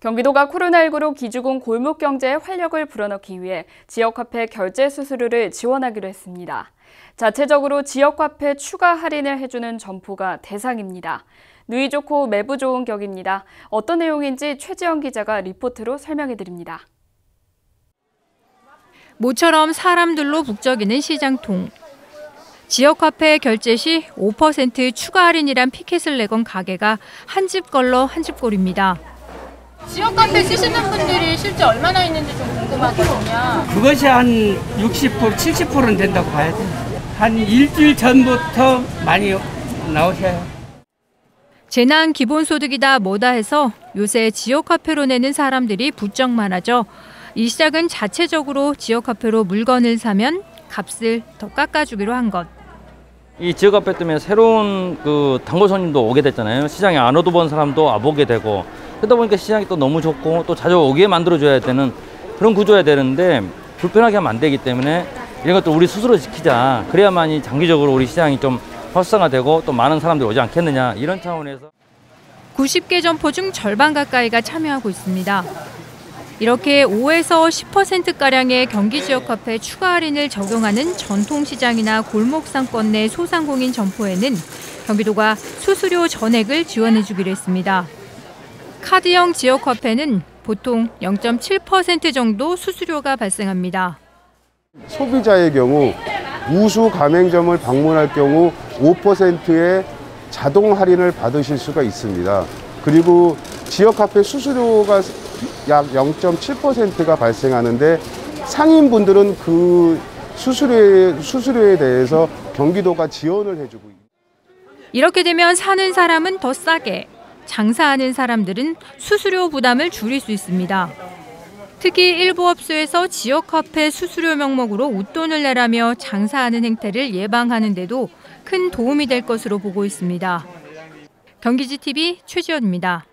경기도가 코로나19로 기죽은 골목 경제에 활력을 불어넣기 위해 지역화폐 결제 수수료를 지원하기로 했습니다. 자체적으로 지역화폐 추가 할인을 해주는 점포가 대상입니다. 누이 좋고 매부 좋은 격입니다. 어떤 내용인지 최지영 기자가 리포트로 설명해 드립니다. 모처럼 사람들로 북적이는 시장통. 지역화폐 결제 시 5% 추가 할인이란 피켓을 내건 가게가 한 집 걸러 한 집 꼴입니다. 지역 카페 쓰시는 분들이 실제 얼마나 있는지 좀 궁금하거든요. 그것이 한 60%, 70%는 된다고 봐야 돼. 한 일주일 전부터 많이 나오셔요. 재난 기본소득이다 뭐다 해서 요새 지역화폐로 내는 사람들이 부쩍 많아져 이 시작은 자체적으로 지역화폐로 물건을 사면 값을 더 깎아주기로 한 것. 이 지역 화폐 때문에 새로운 그 단골 손님도 오게 됐잖아요. 시장에 안 오도 본 사람도 와보게 되고 그러다 보니까 시장이 또 너무 좋고 또 자주 오게 만들어줘야 되는 그런 구조야 되는데 불편하게 하면 안 되기 때문에 이런 것도 우리 스스로 지키자. 그래야만이 장기적으로 우리 시장이 좀 활성화되고 또 많은 사람들이 오지 않겠느냐 이런 차원에서 90개 점포 중 절반 가까이가 참여하고 있습니다. 이렇게 5에서 10%가량의 경기 지역 화폐 추가 할인을 적용하는 전통시장이나 골목상권 내 소상공인 점포에는 경기도가 수수료 전액을 지원해 주기로 했습니다. 카드형 지역 화폐는 보통 0.7% 정도 수수료가 발생합니다. 소비자의 경우 우수 가맹점을 방문할 경우 5%의 자동 할인을 받으실 수가 있습니다. 그리고 지역화폐 수수료가 약 0.7%가 발생하는데 상인분들은 그 수수료에, 수수료에 대해서 경기도가 지원을 해주고 있습니다. 이렇게 되면 사는 사람은 더 싸게, 장사하는 사람들은 수수료 부담을 줄일 수 있습니다. 특히 일부 업소에서 지역화폐 수수료 명목으로 웃돈을 내라며 장사하는 행태를 예방하는 데도 큰 도움이 될 것으로 보고 있습니다. 경기지 TV 최지연입니다.